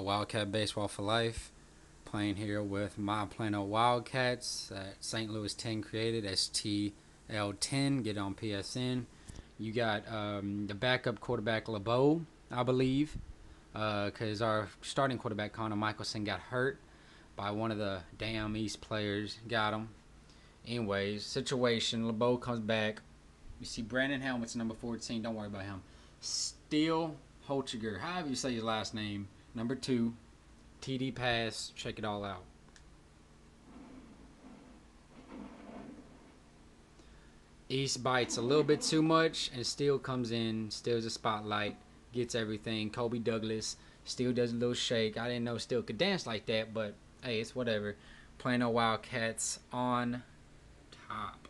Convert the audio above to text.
Wildcat Baseball for Life. Playing here with my Plano Wildcats St. Louis 10 created, STL10. Get on PSN. You got um, the backup quarterback LeBeau, I believe, because uh, our starting quarterback Connor Michelson got hurt by one of the damn East players. Got him. Anyways, situation LeBeau comes back. You see Brandon Helmets, number 14. Don't worry about him. Steele Holchiger, however you say his last name Number two, TD pass. Check it all out. East bites a little bit too much and Steele comes in, steals the spotlight, gets everything. Kobe Douglas still does a little shake. I didn't know Steele could dance like that, but hey, it's whatever. Playing Plano Wildcats on top.